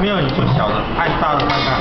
没有，你就小的，按大的，看大。